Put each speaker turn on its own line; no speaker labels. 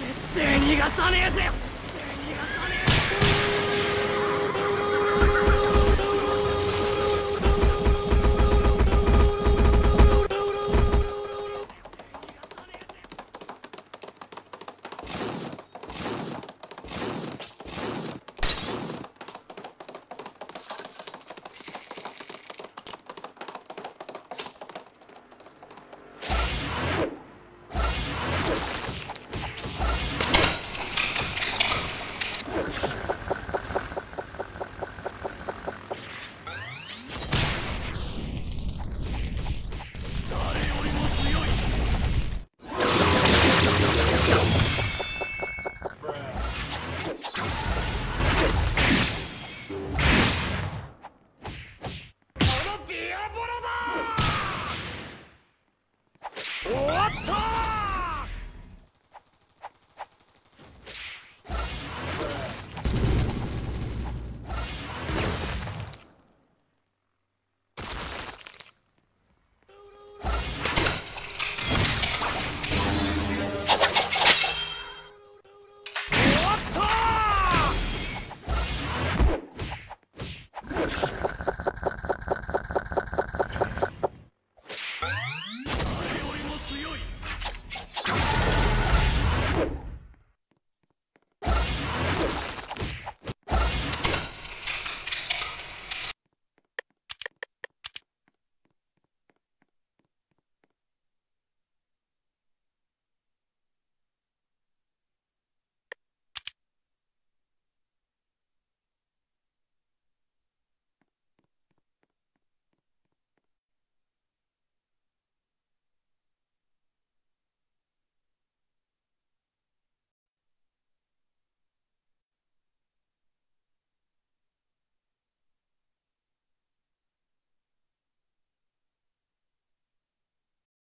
絶対逃がさねえぜ